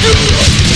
You. lost